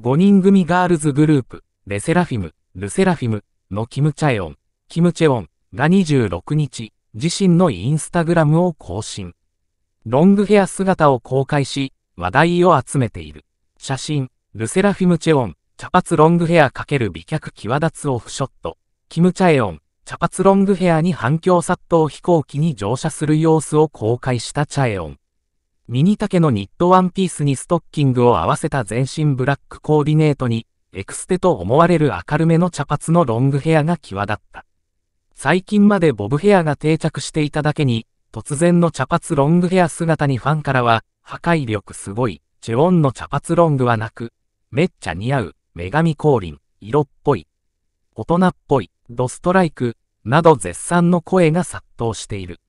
5人組ガールズグループ、レセラフィム、ルセラフィムのキムチャエオン、キムチェオンが26日、自身のインスタグラムを更新。ロングヘア姿を公開し、話題を集めている。写真、ルセラフィムチェオン、茶髪ロングヘア×美脚際立つオフショット。キムチャエオン、茶髪ロングヘアに反響殺到飛行機に乗車する様子を公開したチャエオン。ミニ丈のニットワンピースにストッキングを合わせた全身ブラックコーディネートに、エクステと思われる明るめの茶髪のロングヘアが際立った。最近までボブヘアが定着していただけに、突然の茶髪ロングヘア姿にファンからは、破壊力すごい、チェウォンの茶髪ロングはなく、めっちゃ似合う、女神降臨、色っぽい、大人っぽい、ドストライク、など絶賛の声が殺到している。